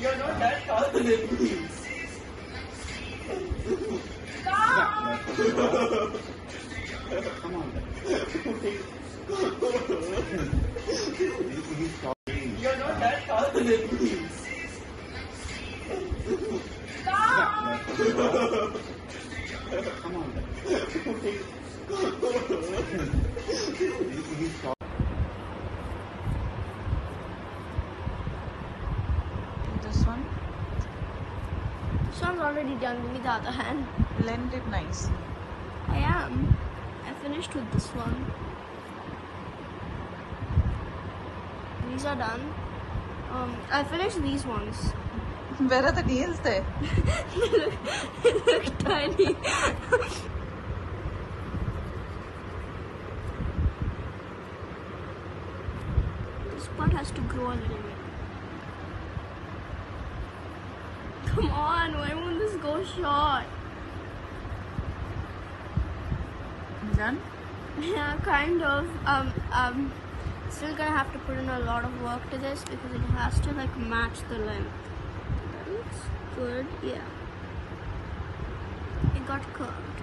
You're not that confident. Come on. You're not that confident. Come on. This one, This one's already done. Give me the other hand. blend it nicely. I am. I finished with this one. These are done. Um, I finished these ones. Where are the nails there? they look tiny. this part has to grow a little bit. Come on, why won't this go short? Done? Yeah, kind of. Um, um, still gonna have to put in a lot of work to this because it has to like match the length. That looks good. Yeah. It got curved.